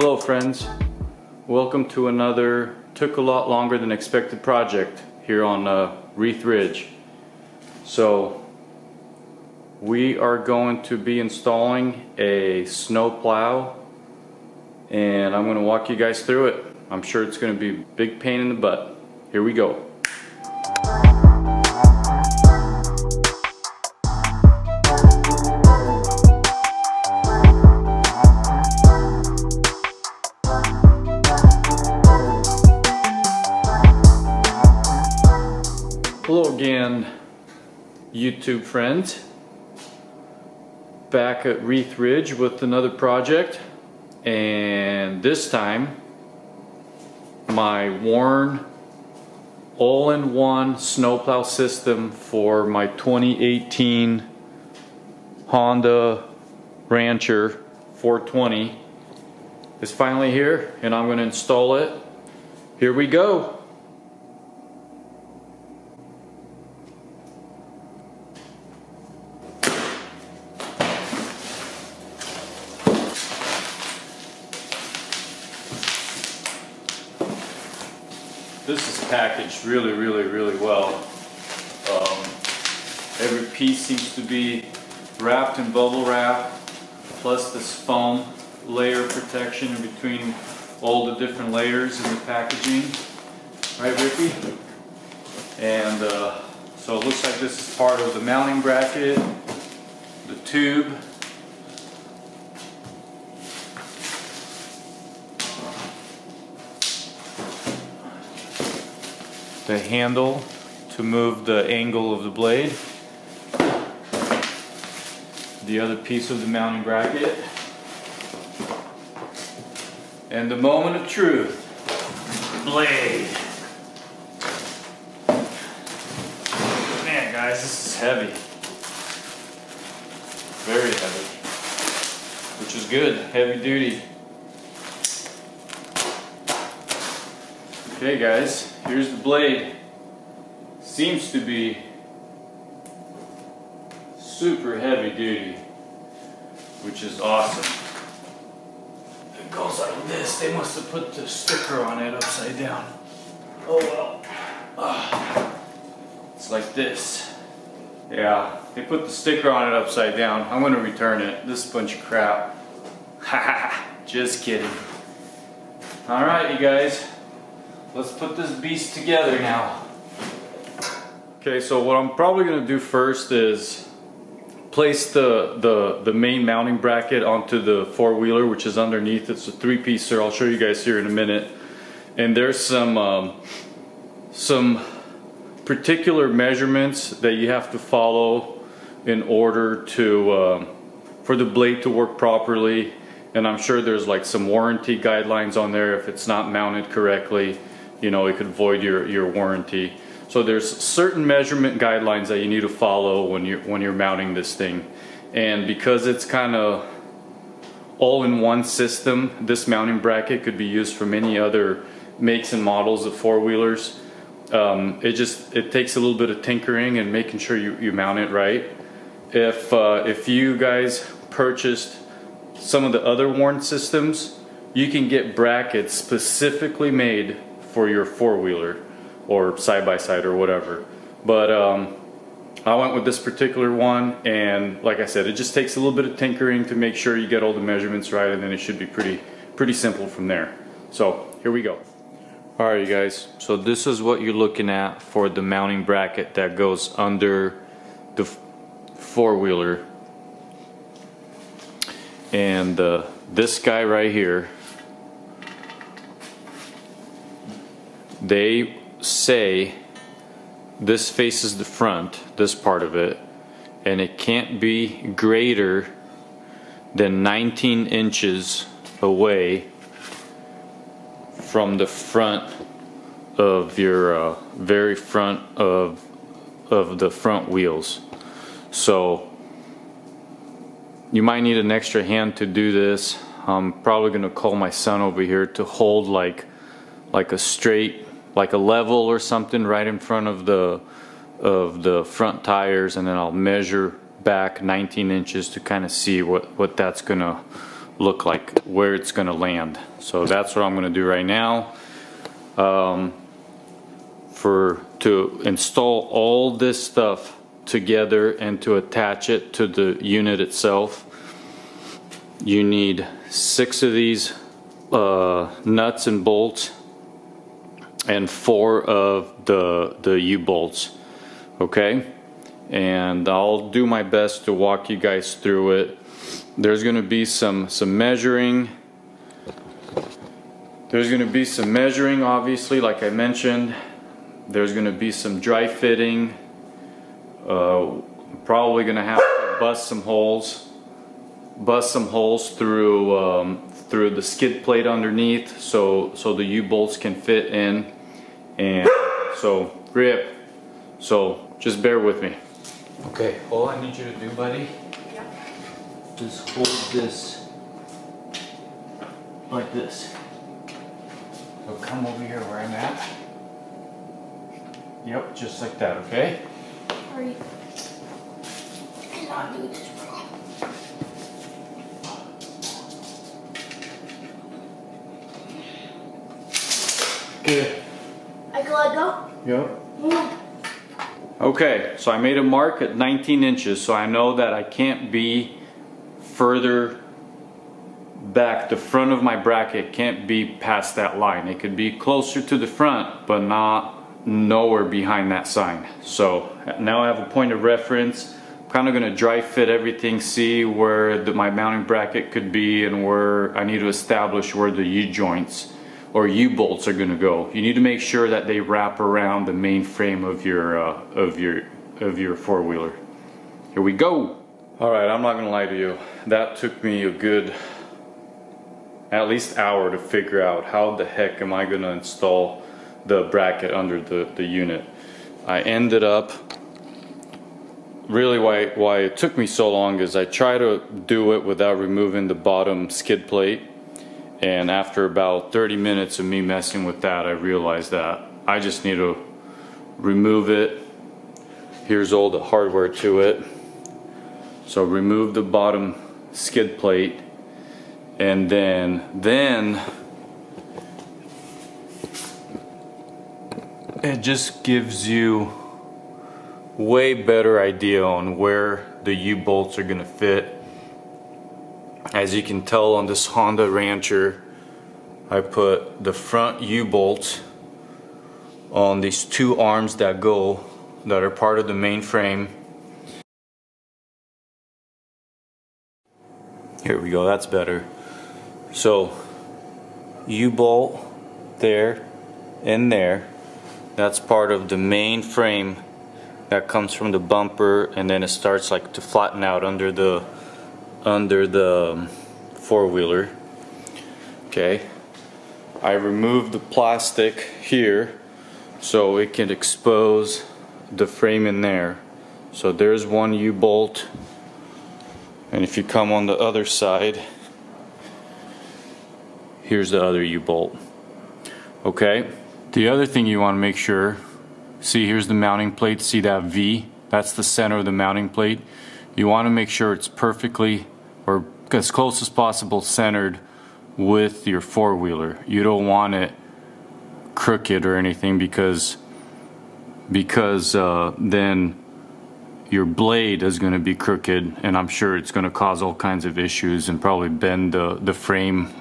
Hello friends, welcome to another took a lot longer than expected project here on uh, Rieth Ridge. So we are going to be installing a snow plow and I'm going to walk you guys through it. I'm sure it's going to be a big pain in the butt. Here we go. Hello again, YouTube friends. Back at Rieth Ridge with another project. And this time, my Warn all-in-one snowplow system for my 2018 Honda Rancher 420 is finally here and I'm going to install it. Here we go. This is packaged really, really, really well. Um, every piece seems to be wrapped in bubble wrap, plus this foam layer protection in between all the different layers in the packaging. Right, Ricky? And uh, so it looks like this is part of the mounting bracket, the tube, the handle to move the angle of the blade. The other piece of the mounting bracket. And the moment of truth. Blade. Man guys, this is heavy. Very heavy. Which is good, heavy duty. Okay guys, here's the blade. Seems to be super heavy duty, which is awesome. It goes like this. They must have put the sticker on it upside down. Oh well. Ah. It's like this. Yeah, they put the sticker on it upside down. I'm gonna return it. This is a bunch of crap. Ha Ha Just kidding. Alright, you guys. Let's put this beast together now. Okay, so what I'm probably gonna do first is place the, the, the main mounting bracket onto the four-wheeler, which is underneath. It's a three-piecer. I'll show you guys here in a minute. And there's some, um, some particular measurements that you have to follow in order to, uh, for the blade to work properly. And I'm sure there's like some warranty guidelines on there if it's not mounted correctly you know, it could void your, your warranty. So there's certain measurement guidelines that you need to follow when you're, when you're mounting this thing. And because it's kind of all in one system, this mounting bracket could be used for many other makes and models of four-wheelers. Um, it just, it takes a little bit of tinkering and making sure you, you mount it right. If, uh, if you guys purchased some of the other Warn systems, you can get brackets specifically made for your four-wheeler or side-by-side or whatever. But um, I went with this particular one and like I said, it just takes a little bit of tinkering to make sure you get all the measurements right and then it should be pretty, pretty simple from there. So here we go. Alright you guys, so this is what you're looking at for the mounting bracket that goes under the four-wheeler. And uh, this guy right here they say this faces the front, this part of it, and it can't be greater than 19 inches away from the front of your uh, very front of of the front wheels. So you might need an extra hand to do this. I'm probably gonna call my son over here to hold like like a straight like a level or something right in front of the of the front tires and then I'll measure back 19 inches to kind of see what what that's gonna look like, where it's gonna land. So that's what I'm gonna do right now. Um, for to install all this stuff together and to attach it to the unit itself, you need six of these uh, nuts and bolts and four of the the U-bolts okay? And I'll do my best to walk you guys through it. There's gonna be some some measuring. There's gonna be some measuring obviously like I mentioned. There's gonna be some dry fitting. Uh, probably gonna have to bust some holes bust some holes through um, through the skid plate underneath so so the U-bolts can fit in and so grip so just bear with me. Okay all I need you to do buddy just hold this like this. So come over here where I'm at. Yep just like that okay? Sorry. Cannot do this wrong. good. I can Okay, so I made a mark at 19 inches, so I know that I can't be further back. The front of my bracket can't be past that line. It could be closer to the front, but not nowhere behind that sign. So now I have a point of reference. I'm kind of going to dry fit everything, see where the, my mounting bracket could be and where I need to establish where the U-joints or U-bolts are going to go. You need to make sure that they wrap around the main frame of your uh, of your of your four-wheeler. Here we go. All right, I'm not going to lie to you. That took me a good at least hour to figure out how the heck am I going to install the bracket under the the unit. I ended up really why why it took me so long is I try to do it without removing the bottom skid plate and after about 30 minutes of me messing with that, I realized that I just need to remove it. Here's all the hardware to it. So remove the bottom skid plate and then then it just gives you way better idea on where the U-bolts are gonna fit as you can tell on this Honda Rancher, I put the front U-bolt on these two arms that go, that are part of the main frame. Here we go, that's better. So, U-bolt there and there, that's part of the main frame that comes from the bumper and then it starts like to flatten out under the under the four-wheeler. Okay. I removed the plastic here so it can expose the frame in there. So there's one U-bolt. And if you come on the other side here's the other U-bolt. Okay. The other thing you want to make sure see here's the mounting plate. See that V? That's the center of the mounting plate you want to make sure it's perfectly or as close as possible centered with your four-wheeler. You don't want it crooked or anything because because uh, then your blade is going to be crooked and I'm sure it's going to cause all kinds of issues and probably bend the, the frame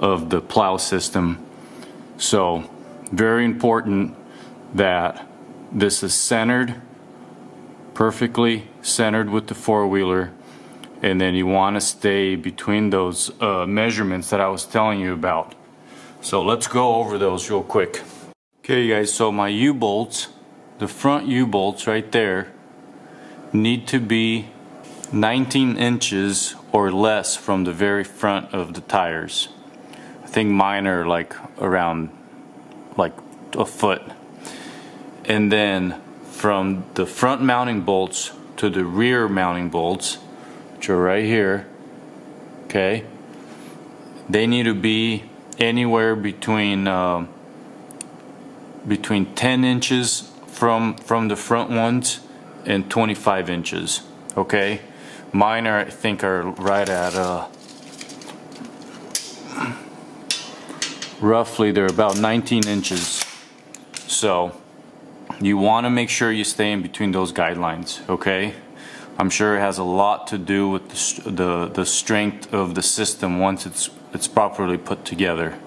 of the plow system. So very important that this is centered perfectly centered with the four-wheeler and then you want to stay between those uh, measurements that I was telling you about. So let's go over those real quick. Okay guys, so my U-bolts, the front U-bolts right there, need to be 19 inches or less from the very front of the tires. I think mine are like around like a foot. And then from the front mounting bolts to the rear mounting bolts, which are right here, okay, they need to be anywhere between uh, between 10 inches from from the front ones and 25 inches okay? Mine are I think are right at uh, roughly they're about 19 inches. So you want to make sure you stay in between those guidelines, okay? I'm sure it has a lot to do with the, the, the strength of the system once it's, it's properly put together.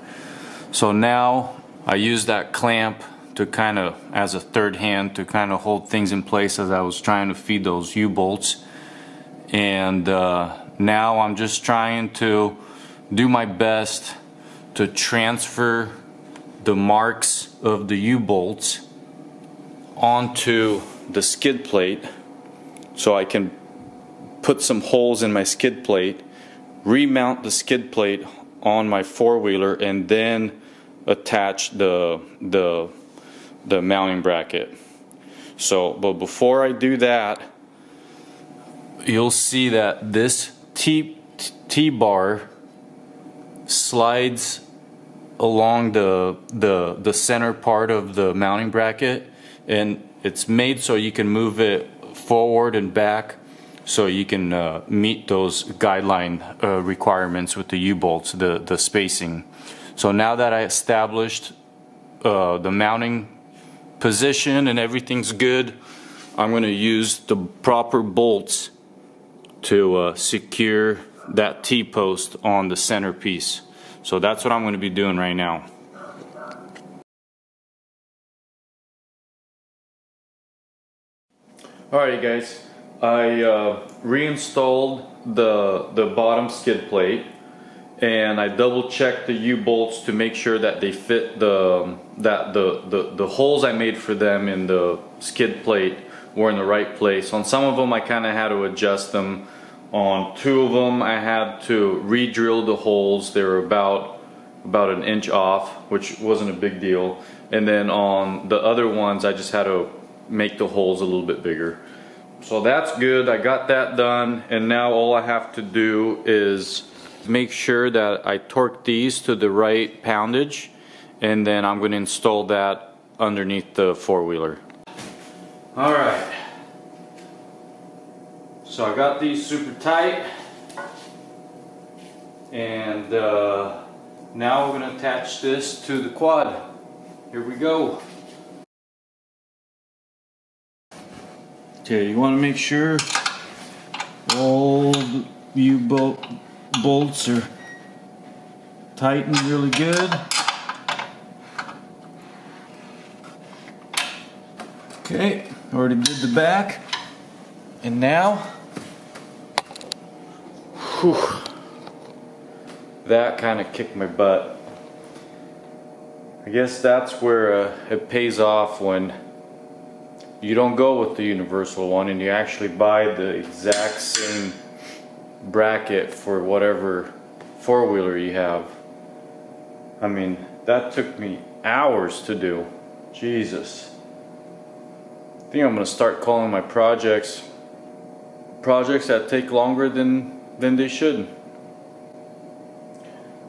So now I use that clamp to kind of, as a third hand, to kind of hold things in place as I was trying to feed those U-bolts. And uh, now I'm just trying to do my best to transfer the marks of the U-bolts onto the skid plate so I can put some holes in my skid plate, remount the skid plate on my four-wheeler and then attach the the the mounting bracket. So, but before I do that, you'll see that this T T-bar slides along the the the center part of the mounting bracket and it's made so you can move it forward and back so you can uh, meet those guideline uh, requirements with the U-bolts, the, the spacing. So now that I established uh, the mounting position and everything's good, I'm going to use the proper bolts to uh, secure that T-post on the centerpiece. So that's what I'm going to be doing right now. Alright guys, I uh, reinstalled the, the bottom skid plate and I double checked the U-bolts to make sure that they fit the, that the, the, the holes I made for them in the skid plate were in the right place. On some of them I kind of had to adjust them. On two of them I had to re-drill the holes. They were about, about an inch off, which wasn't a big deal. And then on the other ones I just had to make the holes a little bit bigger. So that's good, I got that done, and now all I have to do is make sure that I torque these to the right poundage, and then I'm going to install that underneath the four-wheeler. Alright, so I got these super tight, and uh, now we're going to attach this to the quad. Here we go. Okay, you want to make sure all the U-bolt bolts are tightened really good. Okay, already did the back. And now, whew, that kind of kicked my butt. I guess that's where uh, it pays off when you don't go with the universal one and you actually buy the exact same bracket for whatever four-wheeler you have. I mean, that took me hours to do. Jesus. I think I'm going to start calling my projects projects that take longer than than they should.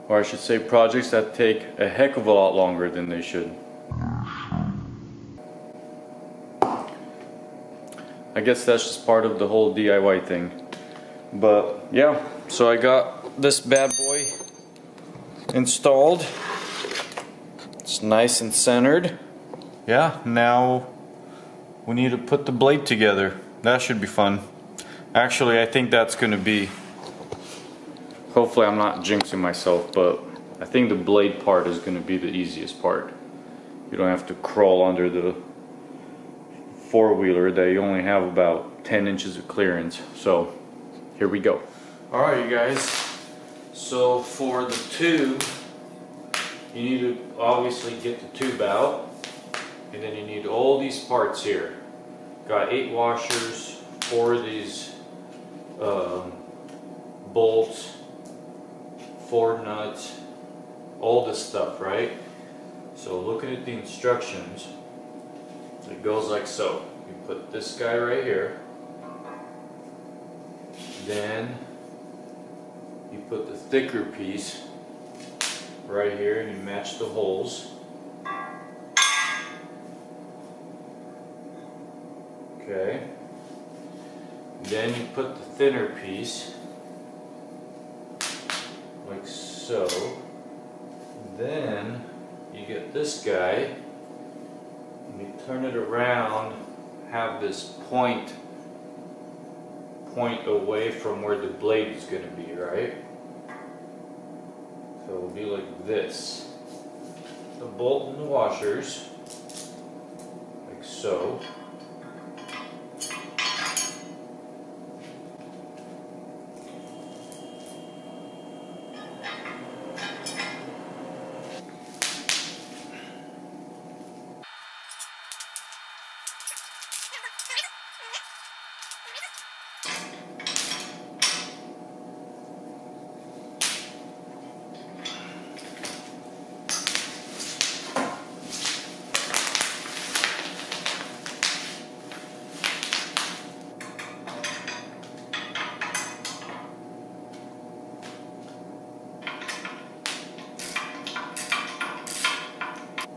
Or I should say projects that take a heck of a lot longer than they should. I guess that's just part of the whole DIY thing. But yeah, so I got this bad boy installed. It's nice and centered. Yeah, now we need to put the blade together. That should be fun. Actually, I think that's going to be, hopefully I'm not jinxing myself, but I think the blade part is going to be the easiest part. You don't have to crawl under the four-wheeler you only have about 10 inches of clearance. So here we go. Alright you guys, so for the tube, you need to obviously get the tube out and then you need all these parts here. Got eight washers, four of these um, bolts, four nuts, all this stuff, right? So looking at the instructions, it goes like so. You put this guy right here. Then you put the thicker piece right here and you match the holes. Okay. Then you put the thinner piece like so. Then you get this guy, turn it around, have this point point away from where the blade is going to be, right? So it'll be like this. The bolt and the washers, like so.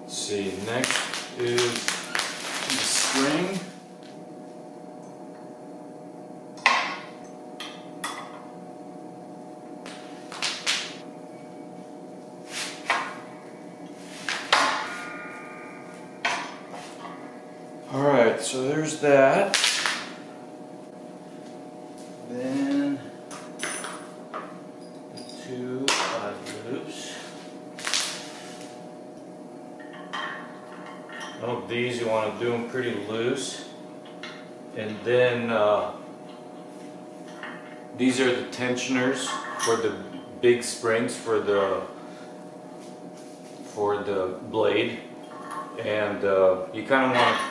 Let's see, next is the spring. All right, so there's that. Then the two odd loops. Oh, these you want to do them pretty loose, and then uh, these are the tensioners for the big springs for the for the blade, and uh, you kind of want to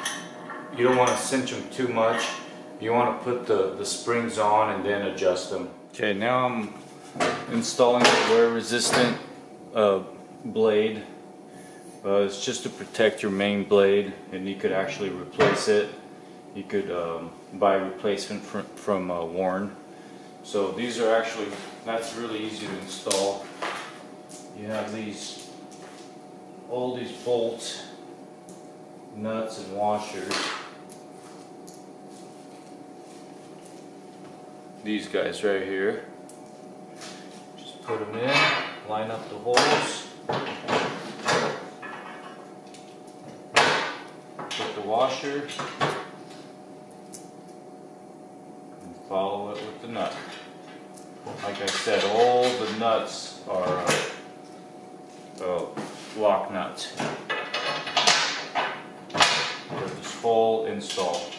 you don't want to cinch them too much. You want to put the, the springs on and then adjust them. Okay, now I'm installing the wear resistant uh, blade. Uh, it's just to protect your main blade and you could actually replace it. You could um, buy a replacement from, from uh, Warren. So these are actually, that's really easy to install. You have these, all these bolts, nuts and washers. These guys right here. Just put them in, line up the holes. Put the washer. And follow it with the nut. Like I said, all the nuts are uh, uh, lock nuts. For this whole install.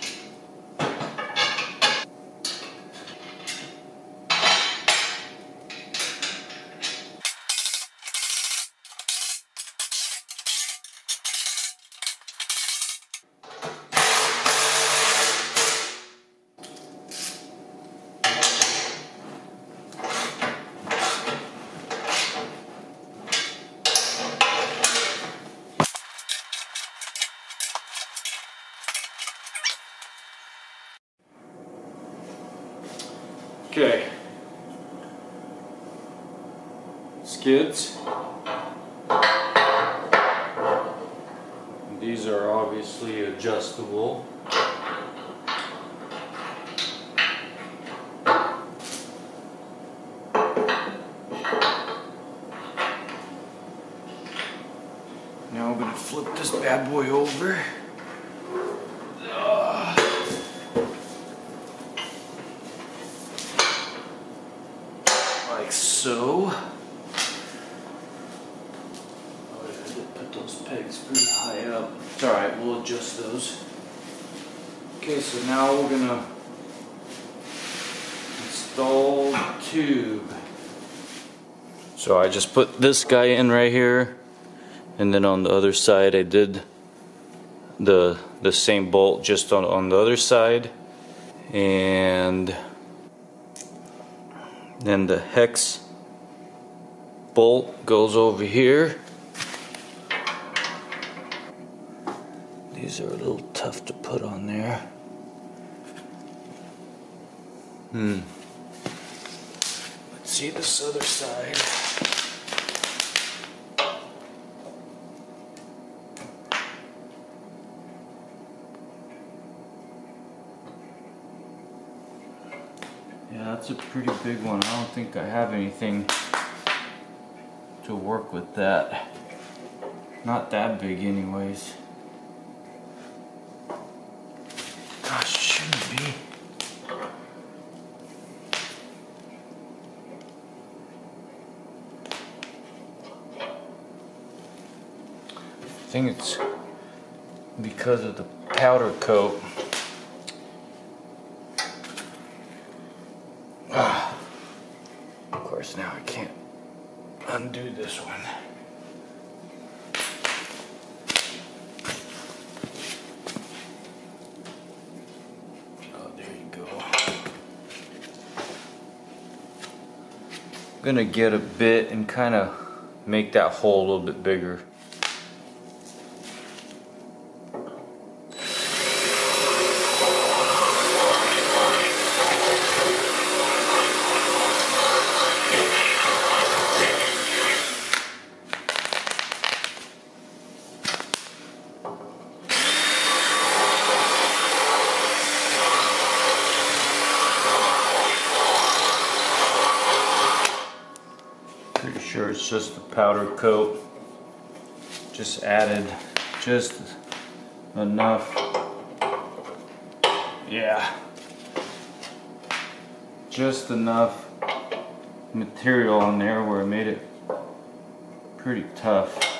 Okay. Skids. These are obviously adjustable. Now I'm gonna flip this bad boy over. like so. Oh, I did put those pegs pretty high up. It's alright, we'll adjust those. Okay, so now we're gonna install the tube. So I just put this guy in right here, and then on the other side I did the the same bolt just on, on the other side. And then the hex bolt goes over here. These are a little tough to put on there. Hmm. See this other side. Yeah, that's a pretty big one. I don't think I have anything to work with that. Not that big anyways. Gosh, shouldn't be. Think it's because of the powder coat. Ah. Of course now I can't undo this one. Oh, there you go. I'm gonna get a bit and kind of make that hole a little bit bigger. Pretty sure it's just the powder coat. Just added just enough. Yeah. Just enough material on there where it made it pretty tough.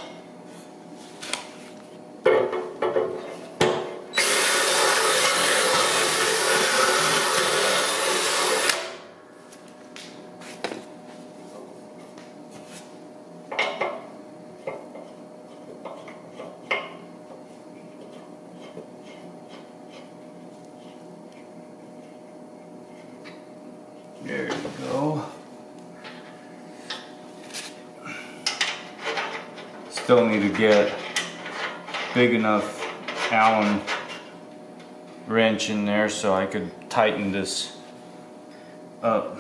There you go. Still need to get big enough Allen wrench in there so I could tighten this up.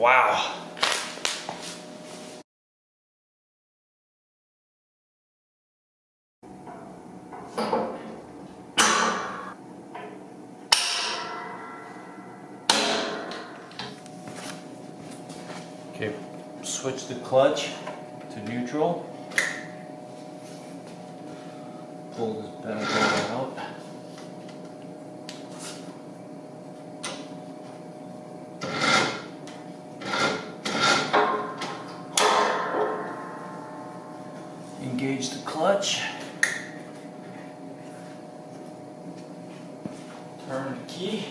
Wow. Okay, switch the clutch to neutral. Pull this bad boy out. Engage the clutch. Turn the key.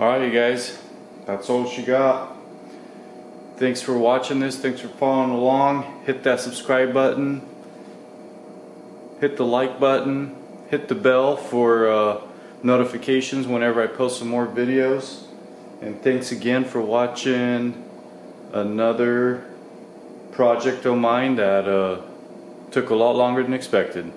Alright, you guys, that's all she got. Thanks for watching this. Thanks for following along. Hit that subscribe button. Hit the like button. Hit the bell for uh, notifications whenever I post some more videos. And thanks again for watching another project of mine that uh, took a lot longer than expected.